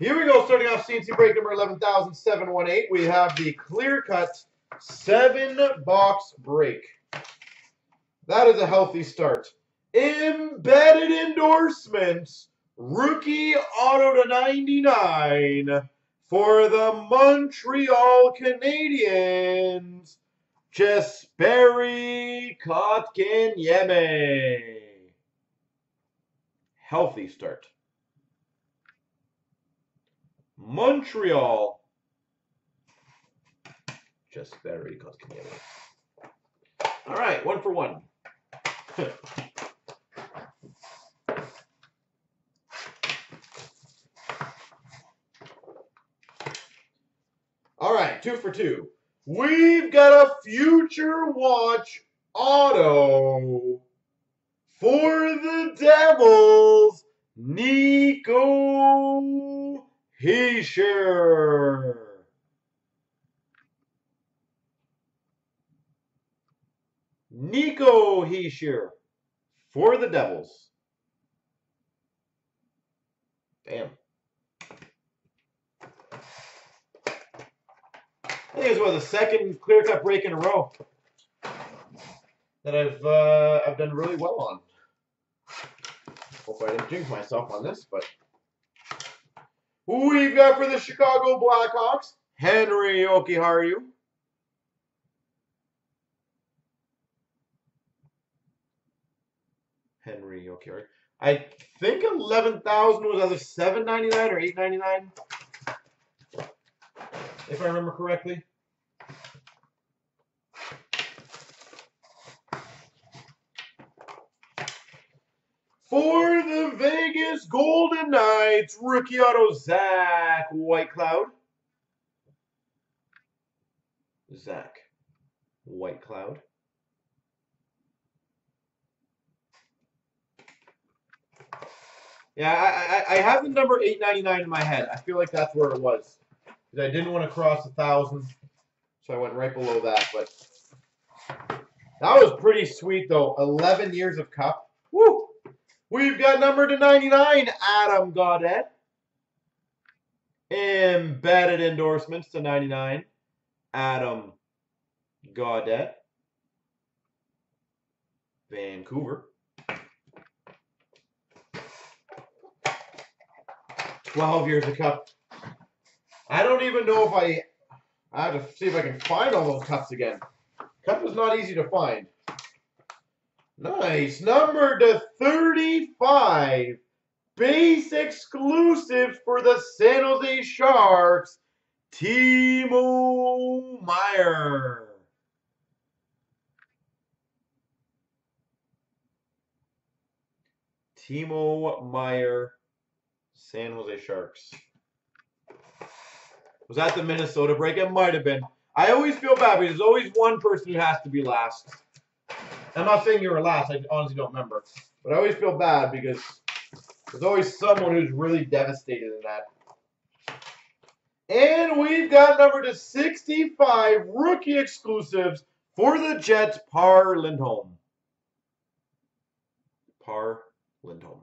Here we go, starting off CNC break number 11,718. We have the clear cut seven box break. That is a healthy start. Embedded endorsements, rookie auto to 99 for the Montreal Canadiens, Jesperi Kotkaniemi. Healthy start. Montreal. Jesperi Kotkaniemi. All right, one for one. All right, two for two. We've got a future watch auto for the Devils, Nico Hischier. Nico Hischier for the Devils. Damn. I think it's about the second clear cut break in a row that I've uh, I've done really well on. Hope I didn't jinx myself on this, but who we've got for the Chicago Blackhawks? Henri Jokiharju. Henri Jokiharju. I think eleven thousand was either seven ninety nine or eight ninety nine if I remember correctly. For the Vegas Golden Knights, rookie auto Zach Whitecloud. Zach Whitecloud. Yeah, I, I, I have the number 899 in my head. I feel like that's where it was because I didn't want to cross a thousand, so I went right below that. But that was pretty sweet, though. 11 years of cup. Woo! We've got number to 99, Adam Gaudette. Embedded endorsements to 99, Adam Gaudette. Vancouver. 12 years of cup. I don't even know if I. I have to see if I can find all those cups again. Cup is not easy to find. Nice. Number to 35. Base exclusive for the San Jose Sharks. Timo Meier. Timo Meier, San Jose Sharks. Was that the Minnesota break? It might have been. I always feel bad because there's always one person who has to be last. I'm not saying you were last. I honestly don't remember. But I always feel bad because there's always someone who's really devastated in that. And we've got number to 65 rookie exclusives for the Jets, Par Lindholm. Par Lindholm.